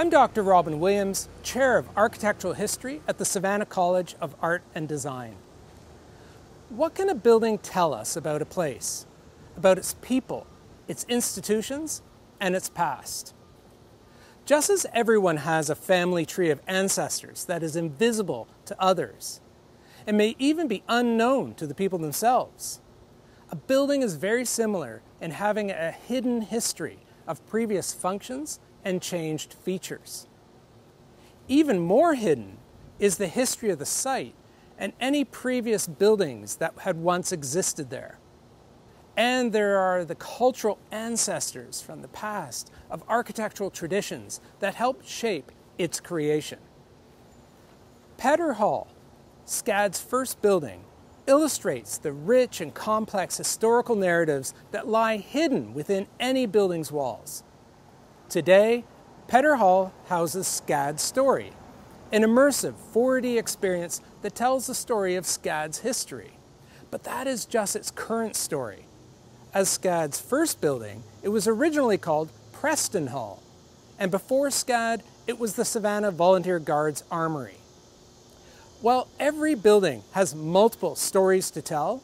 I'm Dr. Robin Williams, Chair of Architectural History at the Savannah College of Art and Design. What can a building tell us about a place, about its people, its institutions, and its past? Just as everyone has a family tree of ancestors that is invisible to others, and may even be unknown to the people themselves, a building is very similar in having a hidden history of previous functions and changed features. Even more hidden is the history of the site and any previous buildings that had once existed there. And there are the cultural ancestors from the past of architectural traditions that helped shape its creation. Poetter Hall, SCAD's first building, illustrates the rich and complex historical narratives that lie hidden within any building's walls. Today, Poetter Hall houses SCAD Story, an immersive 4D experience that tells the story of SCAD's history. But that is just its current story. As SCAD's first building, it was originally called Preston Hall, and before SCAD, it was the Savannah Volunteer Guards Armory. While every building has multiple stories to tell,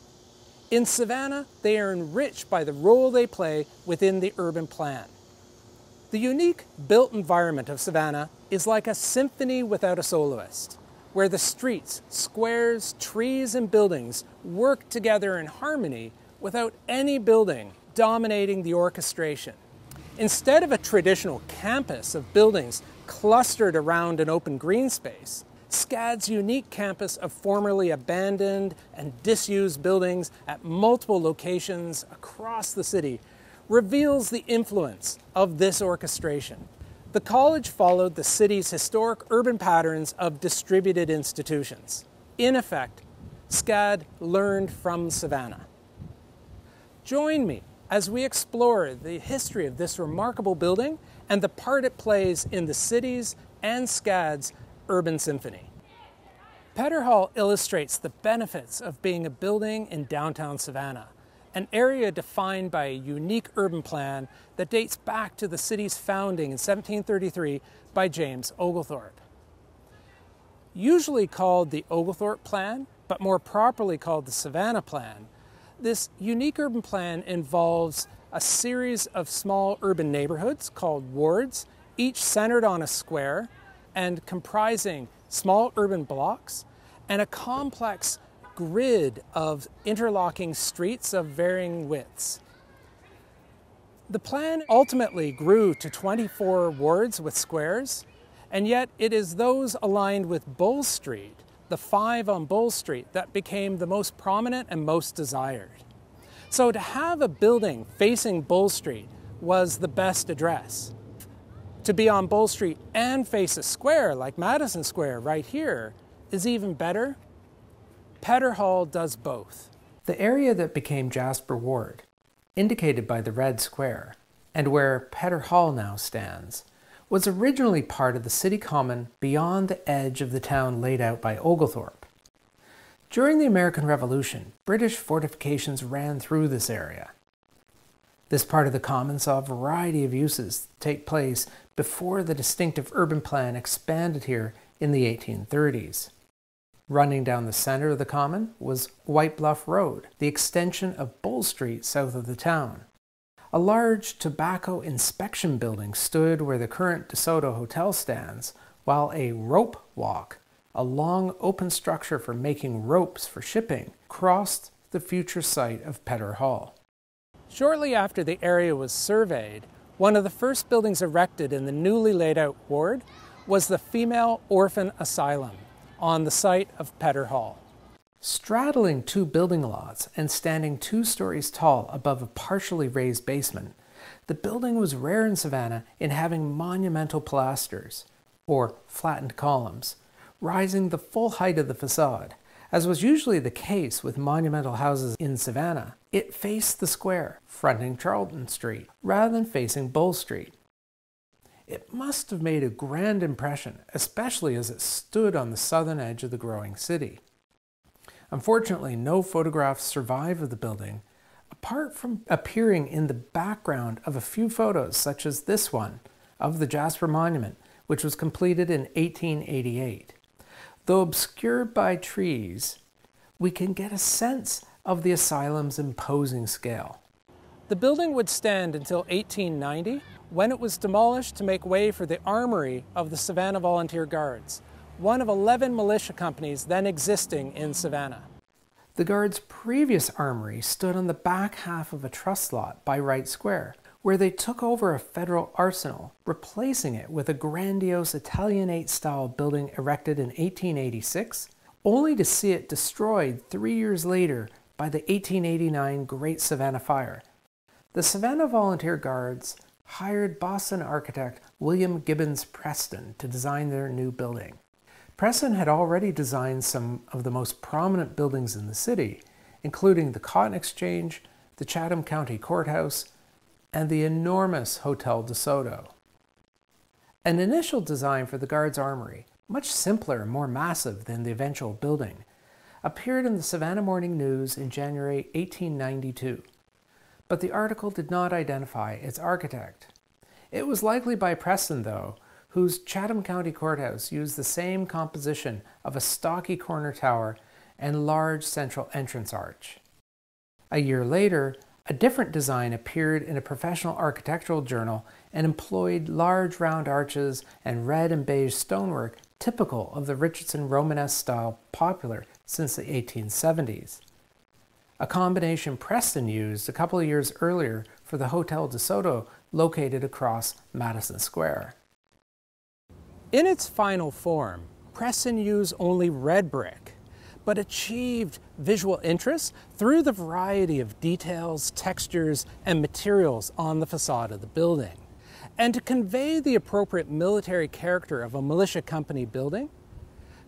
in Savannah, they are enriched by the role they play within the urban plan. The unique built environment of Savannah is like a symphony without a soloist, where the streets, squares, trees, and buildings work together in harmony without any building dominating the orchestration. Instead of a traditional campus of buildings clustered around an open green space, SCAD's unique campus of formerly abandoned and disused buildings at multiple locations across the city reveals the influence of this orchestration. The college followed the city's historic urban patterns of distributed institutions. In effect, SCAD learned from Savannah. Join me as we explore the history of this remarkable building and the part it plays in the city's and SCAD's urban symphony. Poetter Hall illustrates the benefits of being a building in downtown Savannah an area defined by a unique urban plan that dates back to the city's founding in 1733 by James Oglethorpe. Usually called the Oglethorpe Plan, but more properly called the Savannah Plan, this unique urban plan involves a series of small urban neighborhoods called wards, each centered on a square and comprising small urban blocks and a complex grid of interlocking streets of varying widths. The plan ultimately grew to 24 wards with squares, and yet it is those aligned with Bull Street, the five on Bull Street, that became the most prominent and most desired. So to have a building facing Bull Street was the best address. To be on Bull Street and face a square like Madison Square right here is even better Poetter Hall does both. The area that became Jasper Ward, indicated by the red square, and where Poetter Hall now stands, was originally part of the city common beyond the edge of the town laid out by Oglethorpe. During the American Revolution, British fortifications ran through this area. This part of the common saw a variety of uses take place before the distinctive urban plan expanded here in the 1830s. Running down the center of the common was White Bluff Road, the extension of Bull Street south of the town. A large tobacco inspection building stood where the current DeSoto Hotel stands, while a rope walk, a long open structure for making ropes for shipping, crossed the future site of Poetter Hall. Shortly after the area was surveyed, one of the first buildings erected in the newly laid out ward was the Female Orphan Asylum on the site of Poetter Hall. Straddling two building lots and standing two stories tall above a partially raised basement, the building was rare in Savannah in having monumental pilasters, or flattened columns, rising the full height of the facade. As was usually the case with monumental houses in Savannah, it faced the square, fronting Charlton Street, rather than facing Bull Street. It must have made a grand impression, especially as it stood on the southern edge of the growing city. Unfortunately, no photographs survive of the building, apart from appearing in the background of a few photos, such as this one of the Jasper Monument, which was completed in 1888. Though obscured by trees, we can get a sense of the asylum's imposing scale. The building would stand until 1890 when it was demolished to make way for the armory of the Savannah Volunteer Guards, one of 11 militia companies then existing in Savannah. The Guards' previous armory stood on the back half of a trust lot by Wright Square, where they took over a federal arsenal, replacing it with a grandiose Italianate style building erected in 1886, only to see it destroyed three years later by the 1889 Great Savannah Fire. The Savannah Volunteer Guards hired Boston architect William Gibbons Preston to design their new building. Preston had already designed some of the most prominent buildings in the city, including the Cotton Exchange, the Chatham County Courthouse, and the enormous Hotel de Soto. An initial design for the Guards Armory, much simpler and more massive than the eventual building, appeared in the Savannah Morning News in January 1892 but the article did not identify its architect. It was likely by Preston, though, whose Chatham County Courthouse used the same composition of a stocky corner tower and large central entrance arch. A year later, a different design appeared in a professional architectural journal and employed large round arches and red and beige stonework typical of the Richardson Romanesque style popular since the 1870s a combination Preston used a couple of years earlier for the Hotel de Soto located across Madison Square. In its final form, Preston used only red brick, but achieved visual interest through the variety of details, textures, and materials on the facade of the building. And to convey the appropriate military character of a militia company building,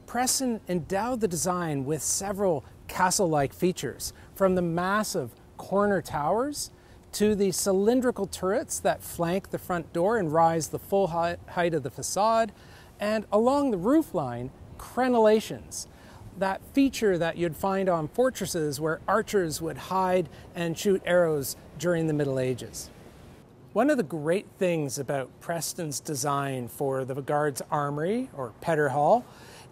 Preston endowed the design with several castle-like features, from the massive corner towers to the cylindrical turrets that flank the front door and rise the full height of the facade, and along the roof line, crenellations, that feature that you'd find on fortresses where archers would hide and shoot arrows during the Middle Ages. One of the great things about Preston's design for the Guards Armory, or Poetter Hall,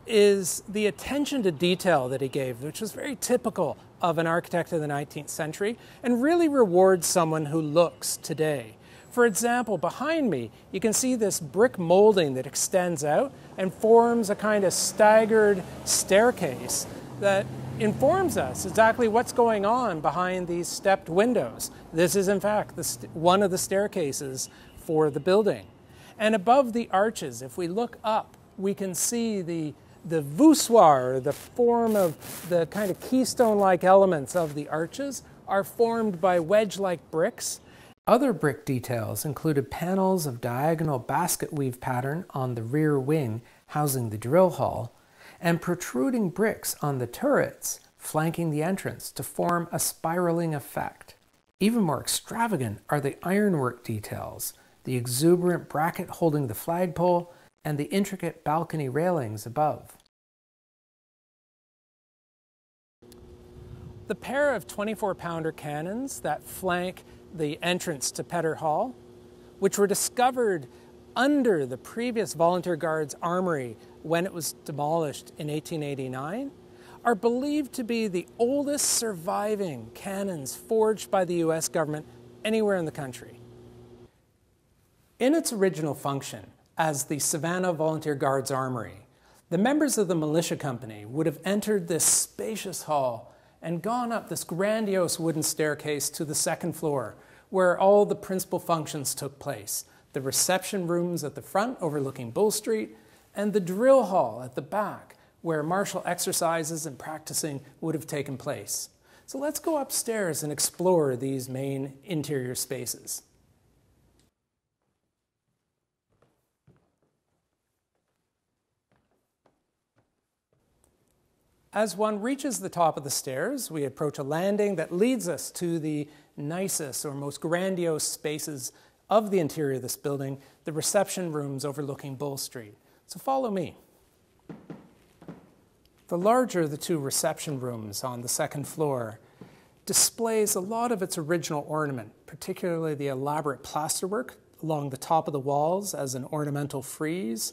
is the attention to detail that he gave, which was very typical of an architect of the 19th century and really rewards someone who looks today. For example, behind me, you can see this brick molding that extends out and forms a kind of staggered staircase that informs us exactly what's going on behind these stepped windows. This is, in fact, one of the staircases for the building. And above the arches, if we look up, we can see the the voussoir, the form of the kind of keystone-like elements of the arches, are formed by wedge-like bricks. Other brick details included panels of diagonal basket weave pattern on the rear wing housing the drill hall, and protruding bricks on the turrets flanking the entrance to form a spiraling effect. Even more extravagant are the ironwork details, the exuberant bracket holding the flagpole, and the intricate balcony railings above. The pair of 24 pounder cannons that flank the entrance to Poetter Hall, which were discovered under the previous Volunteer Guards armory when it was demolished in 1889, are believed to be the oldest surviving cannons forged by the US government anywhere in the country. In its original function, as the Savannah Volunteer Guards Armory, the members of the militia company would have entered this spacious hall and gone up this grandiose wooden staircase to the second floor, where all the principal functions took place the reception rooms at the front overlooking Bull Street, and the drill hall at the back, where martial exercises and practicing would have taken place. So let's go upstairs and explore these main interior spaces. As one reaches the top of the stairs, we approach a landing that leads us to the nicest or most grandiose spaces of the interior of this building, the reception rooms overlooking Bull Street. So follow me. The larger of the two reception rooms on the second floor displays a lot of its original ornament, particularly the elaborate plasterwork along the top of the walls as an ornamental frieze,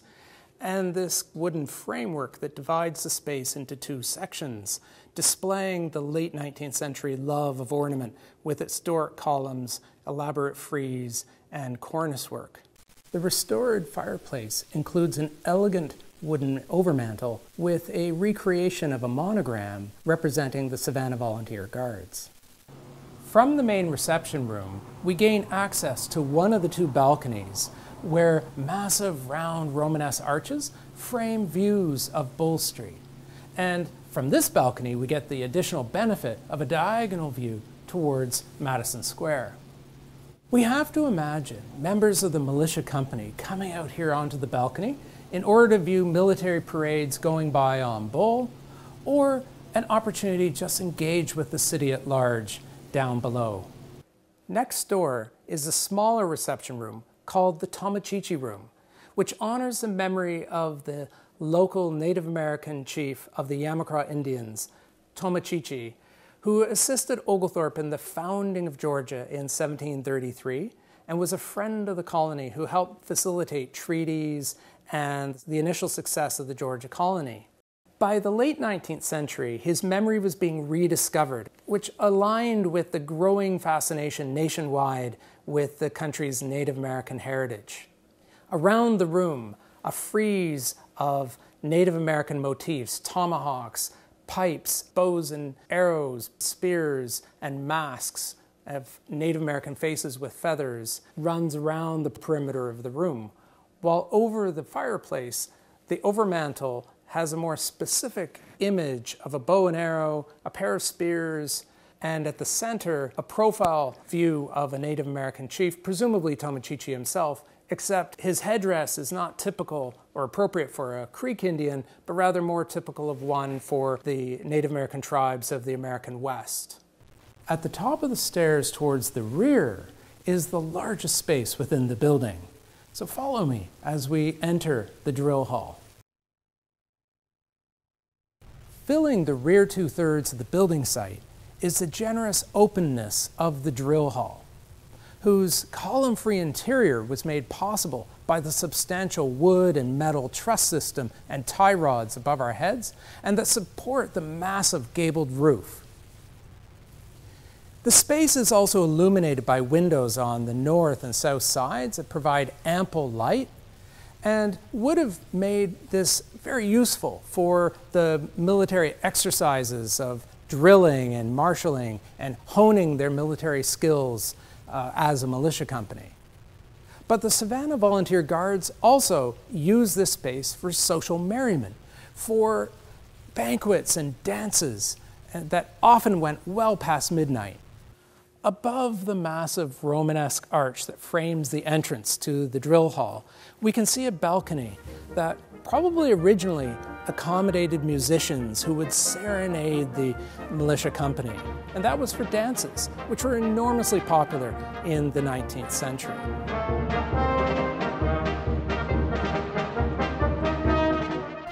and this wooden framework that divides the space into two sections, displaying the late 19th century love of ornament with its Doric columns, elaborate frieze, and cornice work. The restored fireplace includes an elegant wooden overmantel with a recreation of a monogram representing the Savannah Volunteer Guards. From the main reception room, we gain access to one of the two balconies where massive round Romanesque arches frame views of Bull Street. And from this balcony, we get the additional benefit of a diagonal view towards Madison Square. We have to imagine members of the militia company coming out here onto the balcony in order to view military parades going by on Bull, or an opportunity to just engage with the city at large down below. Next door is a smaller reception room called the Tomochichi Room, which honors the memory of the local Native American chief of the Yamacraw Indians, Tomochichi, who assisted Oglethorpe in the founding of Georgia in 1733 and was a friend of the colony who helped facilitate treaties and the initial success of the Georgia colony. By the late 19th century, his memory was being rediscovered, which aligned with the growing fascination nationwide with the country's Native American heritage. Around the room, a frieze of Native American motifs, tomahawks, pipes, bows and arrows, spears, and masks of Native American faces with feathers runs around the perimeter of the room, while over the fireplace, the overmantel has a more specific image of a bow and arrow, a pair of spears, and at the center, a profile view of a Native American chief, presumably Tomochichi himself, except his headdress is not typical or appropriate for a Creek Indian, but rather more typical of one for the Native American tribes of the American West. At the top of the stairs towards the rear is the largest space within the building. So follow me as we enter the drill hall. Filling the rear two thirds of the building site is the generous openness of the drill hall, whose column free interior was made possible by the substantial wood and metal truss system and tie rods above our heads, and that support the massive gabled roof. The space is also illuminated by windows on the north and south sides that provide ample light and would have made this very useful for the military exercises of drilling and marshalling and honing their military skills uh, as a militia company. But the Savannah Volunteer Guards also use this space for social merriment, for banquets and dances that often went well past midnight. Above the massive Romanesque arch that frames the entrance to the drill hall, we can see a balcony that probably originally accommodated musicians who would serenade the militia company. And that was for dances, which were enormously popular in the 19th century.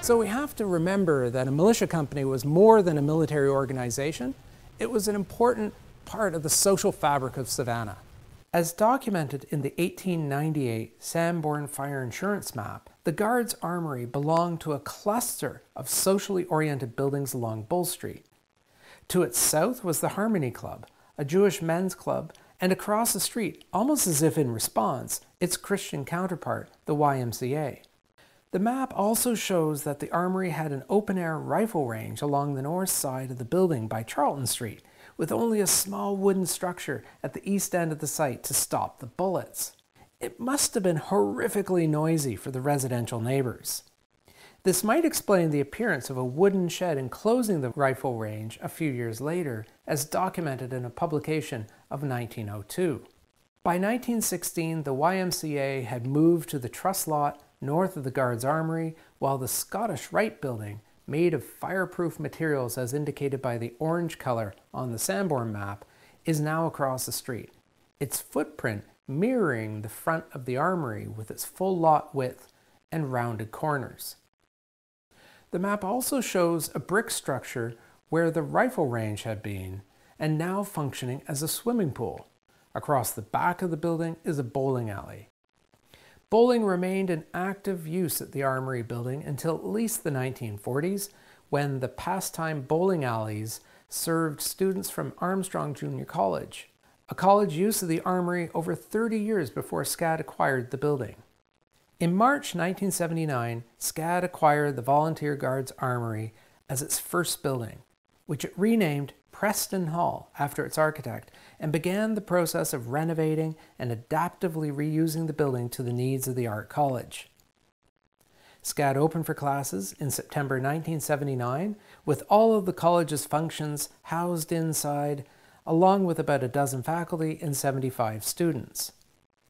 So we have to remember that a militia company was more than a military organization. It was an important part of the social fabric of Savannah. As documented in the 1898 Sanborn Fire Insurance Map, the Guards Armory belonged to a cluster of socially oriented buildings along Bull Street. To its south was the Harmony Club, a Jewish men's club, and across the street, almost as if in response, its Christian counterpart, the YMCA. The map also shows that the armory had an open air rifle range along the north side of the building by Charlton Street, with only a small wooden structure at the east end of the site to stop the bullets. It must have been horrifically noisy for the residential neighbors. This might explain the appearance of a wooden shed enclosing the rifle range a few years later, as documented in a publication of 1902. By 1916, the YMCA had moved to the trust lot north of the Guards Armory, while the Scottish Rite building made of fireproof materials as indicated by the orange color on the Sanborn map, is now across the street. Its footprint mirroring the front of the armory with its full lot width and rounded corners. The map also shows a brick structure where the rifle range had been and now functioning as a swimming pool. Across the back of the building is a bowling alley. Bowling remained in active use at the Armory building until at least the 1940s, when the pastime bowling alleys served students from Armstrong Junior College, a college use of the Armory over 30 years before SCAD acquired the building. In March 1979, SCAD acquired the Volunteer Guards Armory as its first building, which it renamed Preston Hall after its architect and began the process of renovating and adaptively reusing the building to the needs of the art college. SCAD opened for classes in September 1979 with all of the college's functions housed inside, along with about a dozen faculty and 75 students.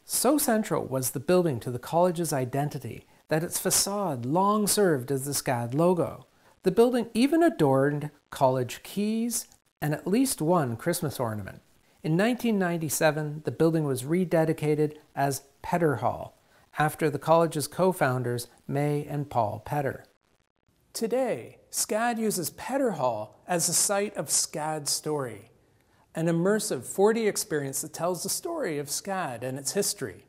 So central was the building to the college's identity that its facade long served as the SCAD logo. The building even adorned college keys and at least one Christmas ornament. In 1997, the building was rededicated as Poetter Hall, after the college's co-founders May and Paul Poetter. Today, SCAD uses Poetter Hall as the site of SCAD's Story, an immersive 4D experience that tells the story of SCAD and its history.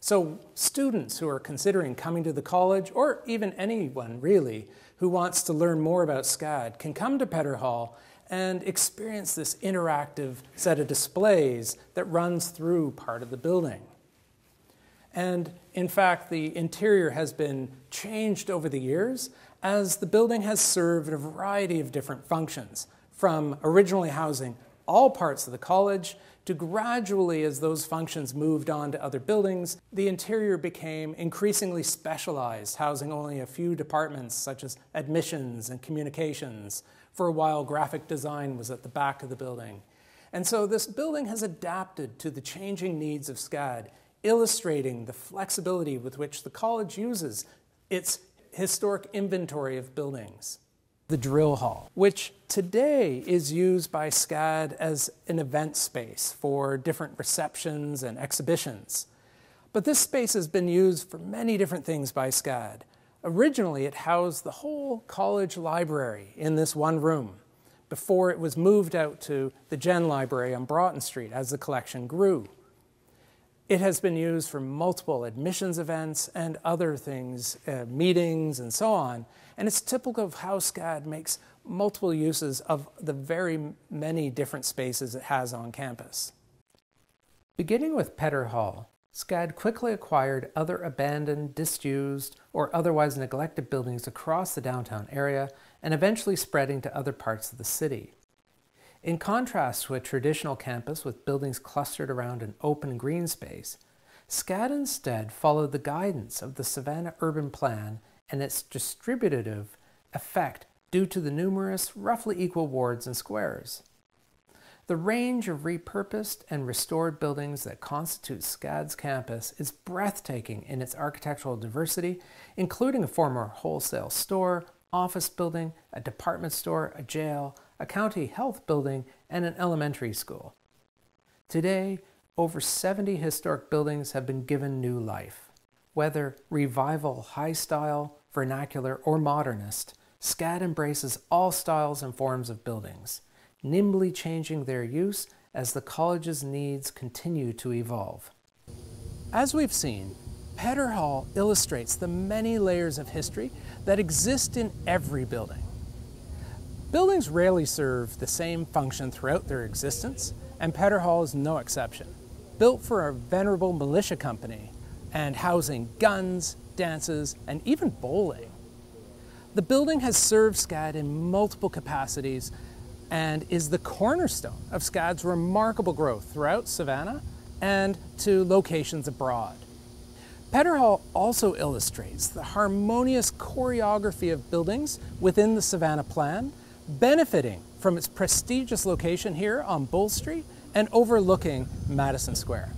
So students who are considering coming to the college, or even anyone really, who wants to learn more about SCAD can come to Poetter Hall and experience this interactive set of displays that runs through part of the building. And in fact, the interior has been changed over the years as the building has served a variety of different functions, from originally housing all parts of the college to gradually, as those functions moved on to other buildings, the interior became increasingly specialized, housing only a few departments such as admissions and communications. For a while, graphic design was at the back of the building. And so this building has adapted to the changing needs of SCAD, illustrating the flexibility with which the college uses its historic inventory of buildings the drill hall, which today is used by SCAD as an event space for different receptions and exhibitions. But this space has been used for many different things by SCAD. Originally, it housed the whole college library in this one room before it was moved out to the Jen Library on Broughton Street as the collection grew. It has been used for multiple admissions events and other things, uh, meetings and so on. And it's typical of how SCAD makes multiple uses of the very many different spaces it has on campus. Beginning with Poetter Hall, SCAD quickly acquired other abandoned, disused, or otherwise neglected buildings across the downtown area and eventually spreading to other parts of the city. In contrast to a traditional campus with buildings clustered around an open green space, SCAD instead followed the guidance of the Savannah Urban Plan and its distributive effect due to the numerous, roughly equal wards and squares. The range of repurposed and restored buildings that constitute SCAD's campus is breathtaking in its architectural diversity, including a former wholesale store, office building, a department store, a jail, a county health building, and an elementary school. Today, over 70 historic buildings have been given new life. Whether revival, high style, vernacular, or modernist, SCAD embraces all styles and forms of buildings, nimbly changing their use as the college's needs continue to evolve. As we've seen, Poetter Hall illustrates the many layers of history that exist in every building. Buildings rarely serve the same function throughout their existence, and Poetter Hall is no exception. Built for a venerable militia company and housing guns, dances, and even bowling. The building has served SCAD in multiple capacities and is the cornerstone of SCAD's remarkable growth throughout Savannah and to locations abroad. Poetter Hall also illustrates the harmonious choreography of buildings within the Savannah Plan benefiting from its prestigious location here on Bull Street and overlooking Madison Square.